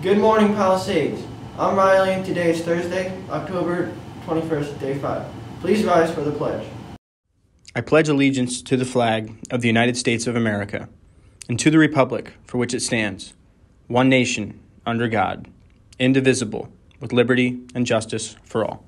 Good morning, Palisades. I'm Riley, and today is Thursday, October 21st, day 5. Please rise for the pledge. I pledge allegiance to the flag of the United States of America and to the republic for which it stands, one nation, under God, indivisible, with liberty and justice for all.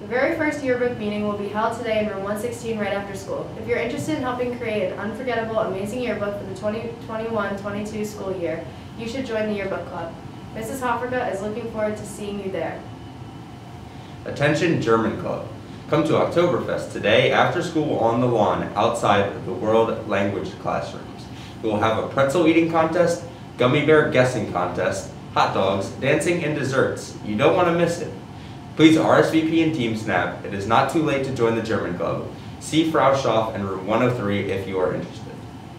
The very first yearbook meeting will be held today in room 116 right after school. If you're interested in helping create an unforgettable, amazing yearbook for the 2021-22 school year, you should join the yearbook club. Mrs. Hofferga is looking forward to seeing you there. Attention German Club. Come to Oktoberfest today after school on the lawn outside the world language classrooms. We will have a pretzel eating contest, gummy bear guessing contest, hot dogs, dancing, and desserts. You don't want to miss it. Please RSVP and Team Snap. It is not too late to join the German Club. See Frau Schaff in room 103 if you are interested.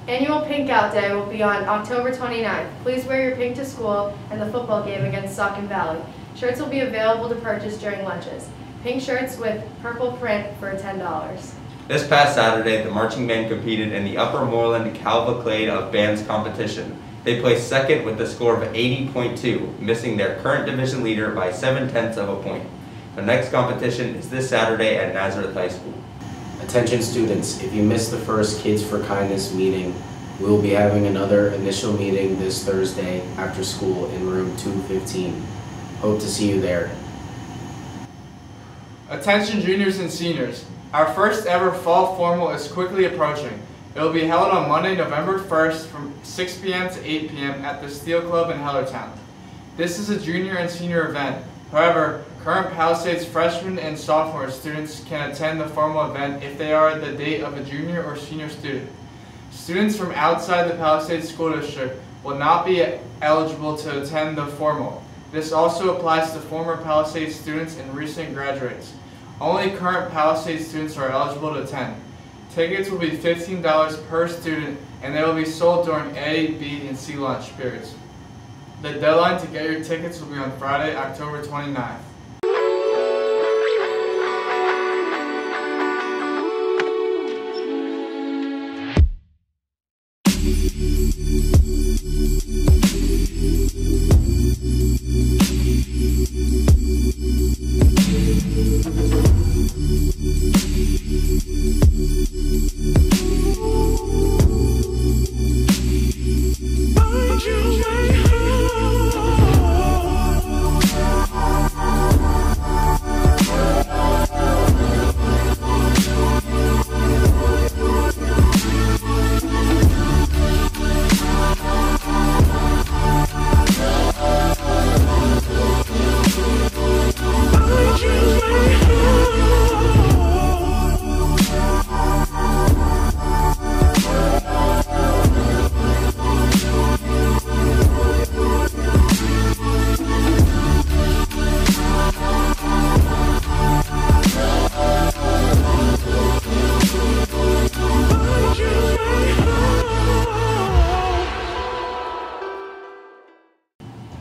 Annual Pink Out Day will be on October 29th. Please wear your pink to school and the football game against Saucon Valley. Shirts will be available to purchase during lunches. Pink shirts with purple print for $10. This past Saturday, the marching band competed in the Upper Moreland Cavalcade of Bands competition. They placed second with a score of 80.2, missing their current division leader by 7 tenths of a point. The next competition is this Saturday at Nazareth High School. Attention students, if you missed the first Kids for Kindness meeting, we will be having another initial meeting this Thursday after school in room 215. Hope to see you there. Attention juniors and seniors, our first ever fall formal is quickly approaching. It will be held on Monday, November 1st from 6 p.m. to 8 p.m. at the Steel Club in Hellertown. This is a junior and senior event. However, current Palisades freshmen and sophomore students can attend the formal event if they are the date of a junior or senior student. Students from outside the Palisades School District will not be eligible to attend the formal. This also applies to former Palisades students and recent graduates. Only current Palisades students are eligible to attend. Tickets will be $15 per student and they will be sold during A, B, and C lunch periods. The deadline to get your tickets will be on Friday, October 29th.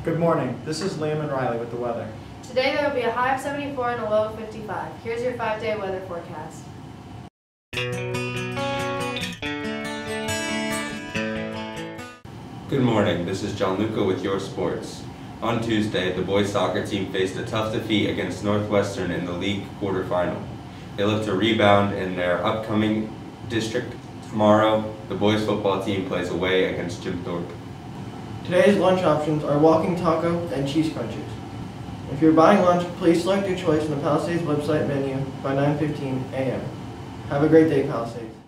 Good morning. This is Liam and Riley with the weather. Today there will be a high of 74 and a low of 55. Here's your five-day weather forecast. Good morning, this is John Luca with Your Sports. On Tuesday, the boys soccer team faced a tough defeat against Northwestern in the league quarterfinal. They look to rebound in their upcoming district tomorrow. The boys football team plays away against Jim Thorpe. Today's lunch options are walking taco and cheese crunches. If you're buying lunch, please select your choice in the Palisades website menu by 9.15 a.m. Have a great day, Palisades.